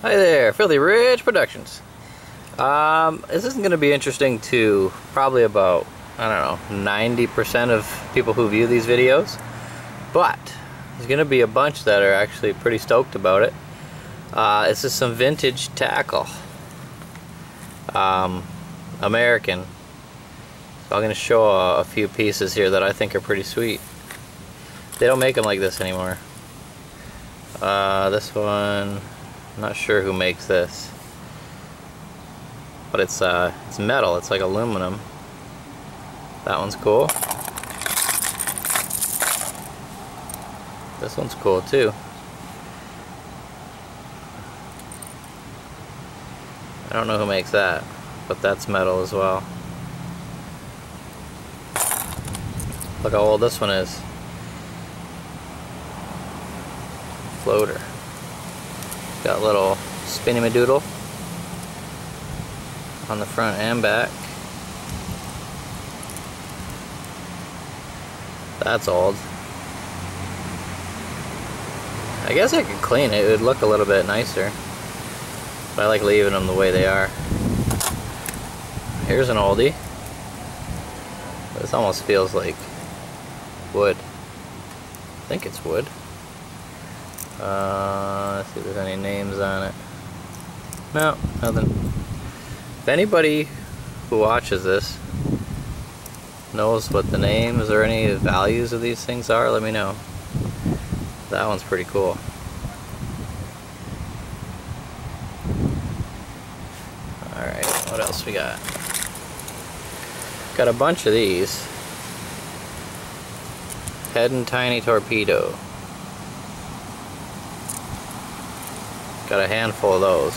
Hi there, Filthy Rich Productions. Um, this isn't going to be interesting to probably about, I don't know, 90% of people who view these videos, but there's going to be a bunch that are actually pretty stoked about it. Uh, this is some vintage tackle. Um, American. So I'm going to show a, a few pieces here that I think are pretty sweet. They don't make them like this anymore. Uh, this one, I'm not sure who makes this, but it's uh, it's metal. It's like aluminum. That one's cool. This one's cool too. I don't know who makes that, but that's metal as well. Look how old this one is. Floater. Got a little spinny madoodle on the front and back. That's old. I guess I could clean it. It would look a little bit nicer. But I like leaving them the way they are. Here's an oldie. This almost feels like wood. I think it's wood. Uh, let's see if there's any names on it. No, nothing. If anybody who watches this knows what the names or any values of these things are, let me know. That one's pretty cool. Alright, what else we got? Got a bunch of these. Heddon Tiny Torpedo. Got a handful of those.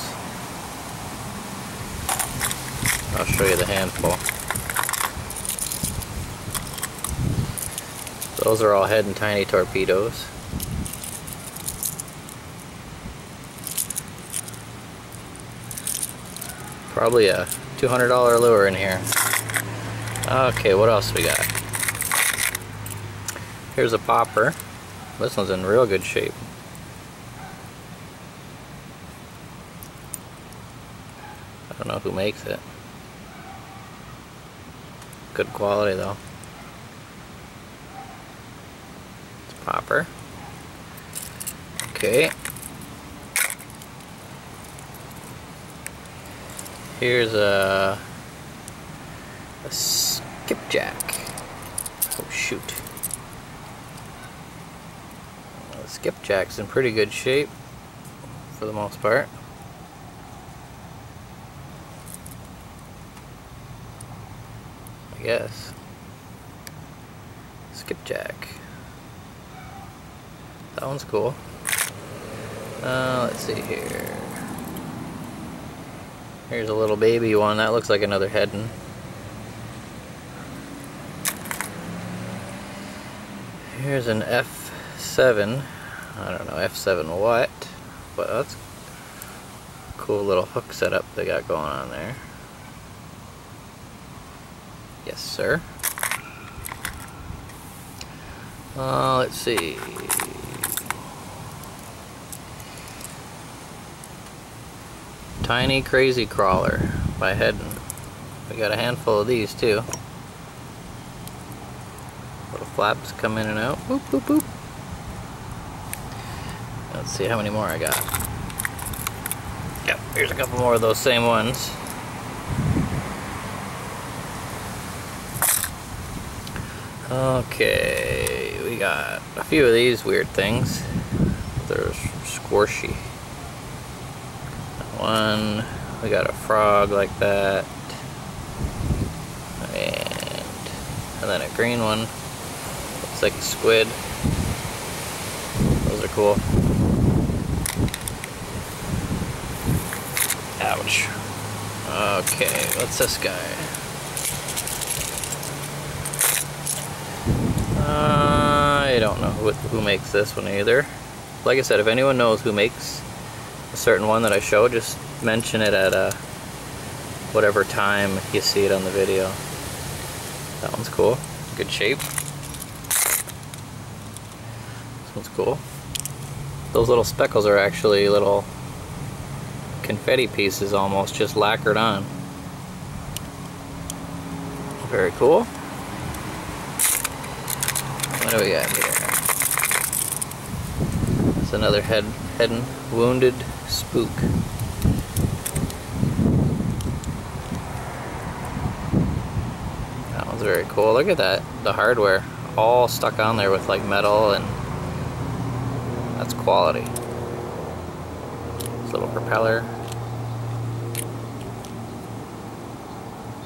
I'll show you the handful. Those are all Heddon tiny torpedoes. Probably a $200 lure in here. Okay, what else we got? Here's a popper. This one's in real good shape. I don't know who makes it. Good quality though. It's popper. Okay. Here's a, a skipjack. Oh shoot. The skipjack's in pretty good shape for the most part. Guess. Skipjack. That one's cool. Uh, let's see here. Here's a little baby one. That looks like another Heddon. Here's an F7. I don't know F7 what, but that's cool little hook setup they got going on there. Yes, sir. Uh, let's see. Tiny Crazy Crawler by Heddon. We got a handful of these too. Little flaps come in and out. Boop, boop, boop. Let's see how many more I got. Yep, here's a couple more of those same ones. Okay, we got a few of these weird things. They're squishy. One, we got a frog like that. And, and then a green one. Looks like a squid. Those are cool. Ouch. Okay, what's this guy? I don't know who, who makes this one either. Like I said, if anyone knows who makes a certain one that I show, just mention it at uh, whatever time you see it on the video. That one's cool. Good shape. This one's cool. Those little speckles are actually little confetti pieces almost, just lacquered on. Very cool. What do we got here? It's another head, Heddon wounded spook. That one's very cool. Look at that, the hardware all stuck on there with like metal and that's quality. This little propeller.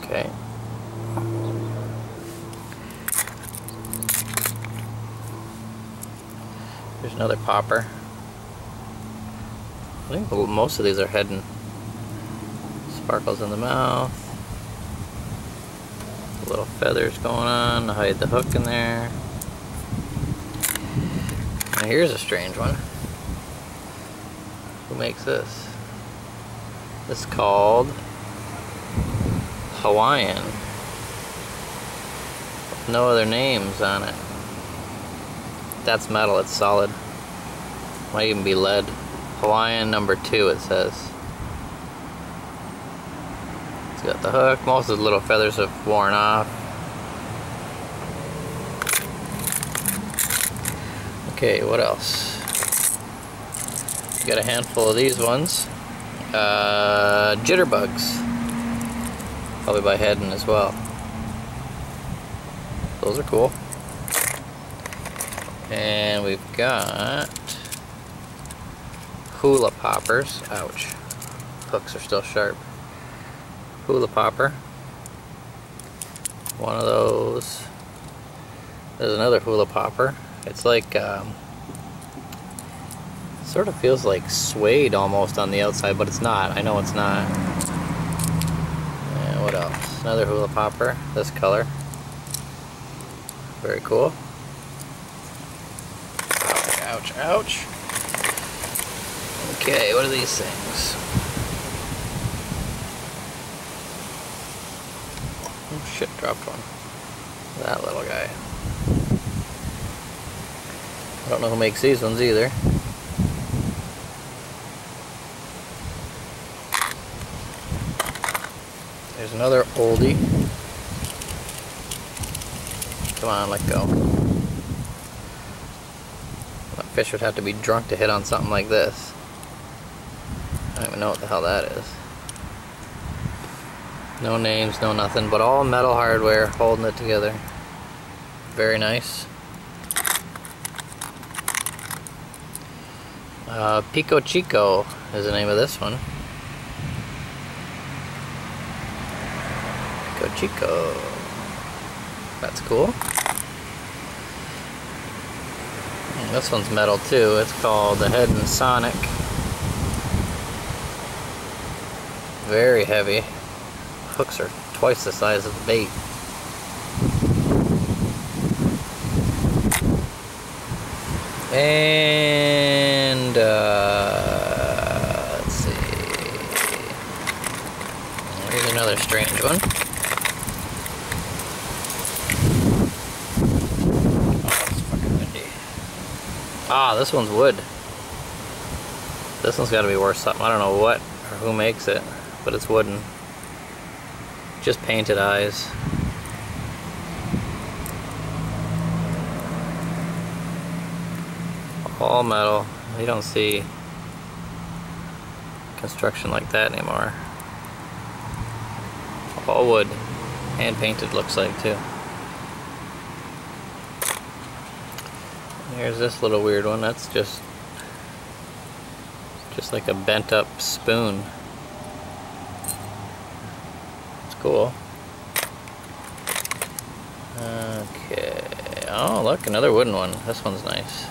Okay. Another popper. I think most of these are Heddon sparkles in the mouth. Little feathers going on to hide the hook in there. Now here's a strange one. Who makes this? It's called Hawaiian. No other names on it. That's metal, it's solid. Might even be lead. Hawaiian number two it says. It's got the hook. Most of the little feathers have worn off. Okay, what else? Got a handful of these ones. Uh, jitterbugs. Probably by Heddon as well. Those are cool. And we've got hula poppers. Ouch. Hooks are still sharp. Hula popper. One of those. There's another hula popper. It's like, um, sort of feels like suede almost on the outside, but it's not. I know it's not. And what else? Another hula popper. This color. Very cool. Ouch, ouch, ouch. Okay, what are these things? Oh shit, dropped one. That little guy. I don't know who makes these ones either. There's another oldie. Come on, let go. That fish would have to be drunk to hit on something like this. I don't even know what the hell that is. No names, no nothing, but all metal hardware holding it together. Very nice. Uh, Pico Chico is the name of this one. Pico Chico. That's cool. And this one's metal too. It's called the Heddon Sonic. Very heavy. Hooks are twice the size of the bait. And uh, let's see. Here's another strange one. Oh, it's fucking windy. Ah, this one's wood. This one's got to be worth something. I don't know what or who makes it, but it's wooden. Just painted eyes. all metal. You don't see construction like that anymore. All wood. Hand painted looks like too. Here's this little weird one. That's just just like a bent up spoon. It's cool. Okay. Oh, look, another wooden one. This one's nice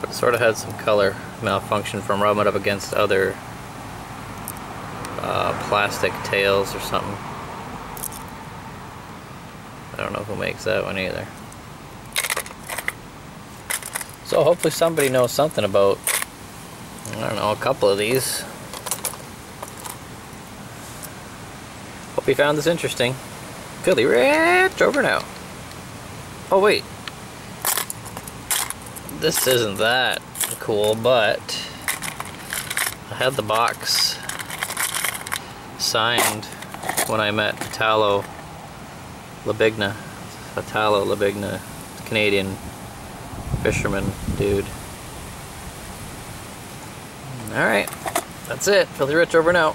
but it sort of had some color malfunction from rubbing it up against other uh, plastic tails or something. I don't know who makes that one either. So hopefully somebody knows something about, I don't know, a couple of these. You found this interesting. Filthy Rich over now. Oh wait, this isn't that cool, but I had the box signed when I met Italo Labignan. Italo Labignan, Canadian fisherman dude. Alright, that's it. Filthy Rich over out.